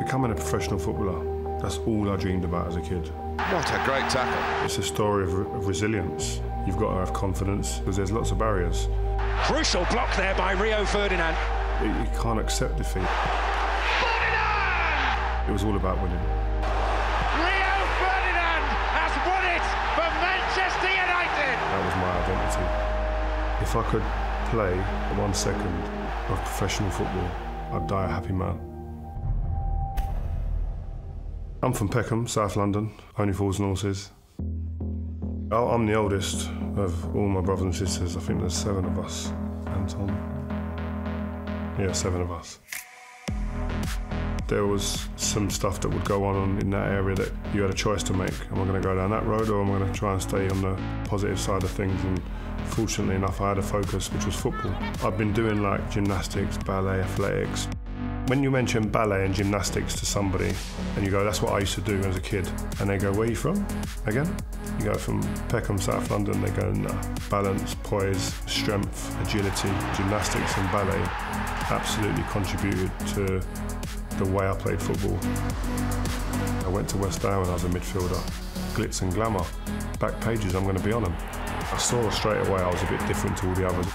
Becoming a professional footballer, that's all I dreamed about as a kid. What a great tackle. It's a story of, of resilience. You've got to have confidence because there's lots of barriers. Crucial block there by Rio Ferdinand. You, you can't accept defeat. Ferdinand! It was all about winning. Rio Ferdinand has won it for Manchester United! That was my identity. If I could play one second of professional football, I'd die a happy man. I'm from Peckham, South London, only fools and horses. Oh, I'm the oldest of all my brothers and sisters. I think there's seven of us. Anton. Yeah, seven of us. There was some stuff that would go on in that area that you had a choice to make. Am I going to go down that road or am I going to try and stay on the positive side of things? And fortunately enough, I had a focus, which was football. I've been doing like gymnastics, ballet, athletics, when you mention ballet and gymnastics to somebody and you go, that's what I used to do as a kid, and they go, where are you from? Again? You go from Peckham, South London, they go. Balance, poise, strength, agility, gymnastics and ballet absolutely contributed to the way I played football. I went to West Ham when I was a midfielder. Glitz and glamour. Back pages, I'm going to be on them. I saw straight away I was a bit different to all the others.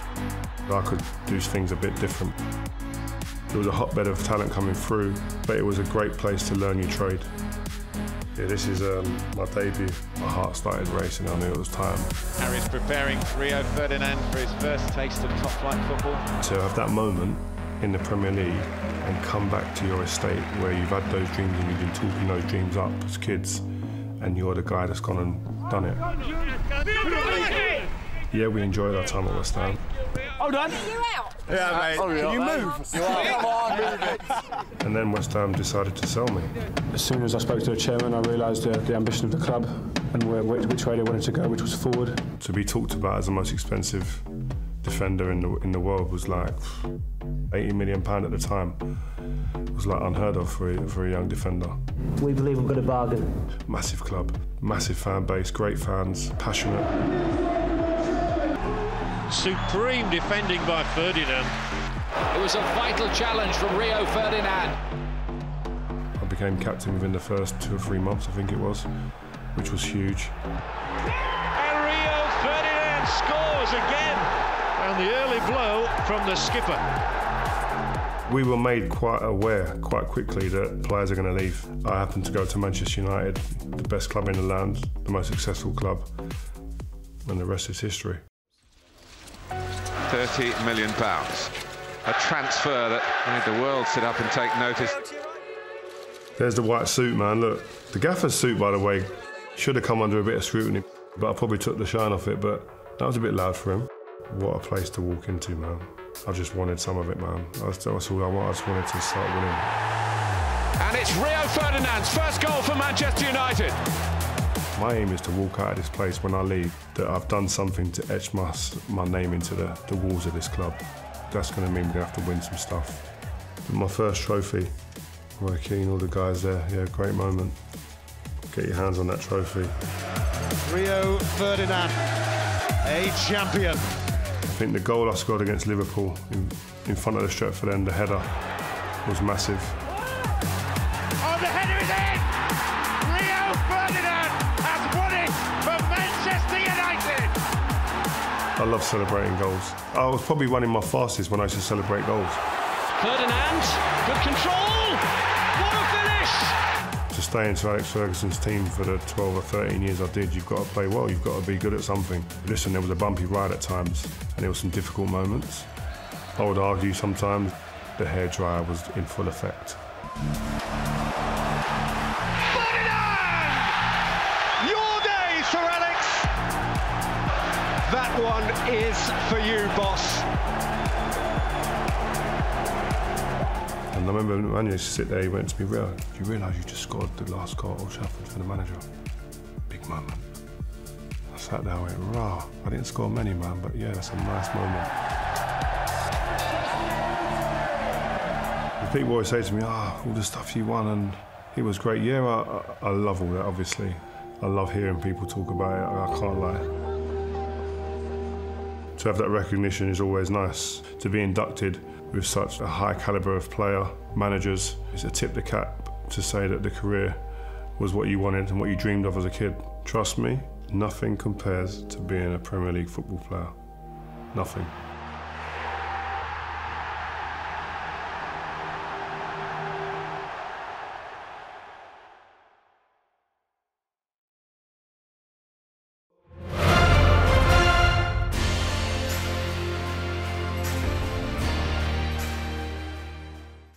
I could do things a bit different. There was a hotbed of talent coming through, but it was a great place to learn your trade. Yeah, this is um, my debut. My heart started racing. I knew it was time. Harry's preparing Rio Ferdinand for his first taste of top-flight football. To have that moment in the Premier League and come back to your estate where you've had those dreams and you've been talking those dreams up as kids, and you're the guy that's gone and done it. Yeah, we enjoyed our time at West Ham. Hold on. You out? Yeah, mate. Oh, Can you move? Come on, move it. And then West Ham decided to sell me. As soon as I spoke to the chairman, I realised the, the ambition of the club and where, which, which way they wanted to go, which was forward. To be talked about as the most expensive defender in the in the world was like 80 million pound at the time. It was like unheard of for a, for a young defender. We believe we've got a bargain. Massive club, massive fan base, great fans, passionate. Supreme defending by Ferdinand. It was a vital challenge from Rio Ferdinand. I became captain within the first two or three months, I think it was, which was huge. And Rio Ferdinand scores again. And the early blow from the skipper. We were made quite aware quite quickly that players are going to leave. I happened to go to Manchester United, the best club in the land, the most successful club, and the rest is history. 30 million pounds. A transfer that made the world sit up and take notice. There's the white suit, man. Look, the gaffer's suit, by the way, should have come under a bit of scrutiny, but I probably took the shine off it, but that was a bit loud for him. What a place to walk into, man. I just wanted some of it, man. That's, that's all I want. I just wanted to start winning. And it's Rio Ferdinand's first goal for Manchester United. My aim is to walk out of this place when I leave that I've done something to etch my, my name into the, the walls of this club. That's going to mean we're going to have to win some stuff. My first trophy, Roy Keane, all the guys there, yeah, great moment. Get your hands on that trophy. Rio Ferdinand, a champion. I think the goal I scored against Liverpool in, in front of the Stretford end, the header, was massive. Oh, the header is in! I love celebrating goals. I was probably running my fastest when I used to celebrate goals. Ferdinand, good control! What a finish! To stay into Alex Ferguson's team for the 12 or 13 years I did, you've got to play well, you've got to be good at something. Listen, there was a bumpy ride at times, and there were some difficult moments. I would argue sometimes the hairdryer was in full effect. One is for you, boss. And I remember Manu used to sit there, he went to me, Rio, do you realise you just scored the last goal at Old Trafford for the manager? Big moment. I sat there, I went, rah. I didn't score many, man, but yeah, that's a nice moment. People always say to me, ah, all the stuff you won, and it was great. Yeah, I, I, I love all that, obviously. I love hearing people talk about it, I can't lie. To have that recognition is always nice. To be inducted with such a high calibre of player, managers, is a tip the cap to say that the career was what you wanted and what you dreamed of as a kid. Trust me, nothing compares to being a Premier League football player. Nothing.